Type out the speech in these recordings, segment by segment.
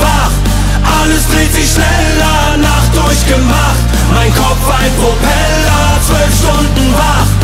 Wach, alles dreht sich schneller, Nacht durchgemacht, mein Kopf ein Propeller, zwölf Stunden wach.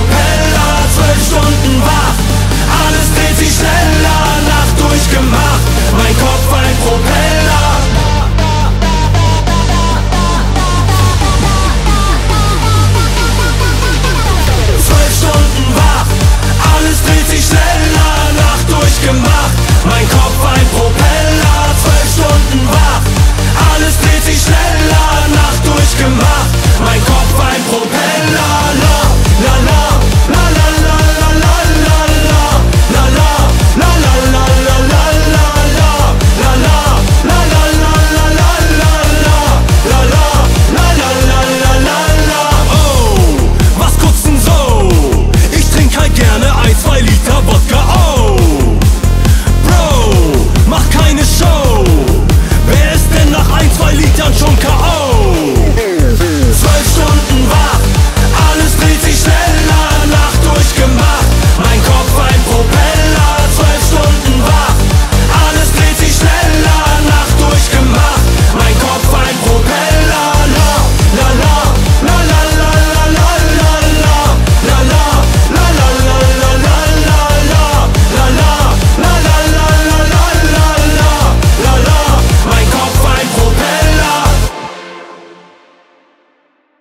open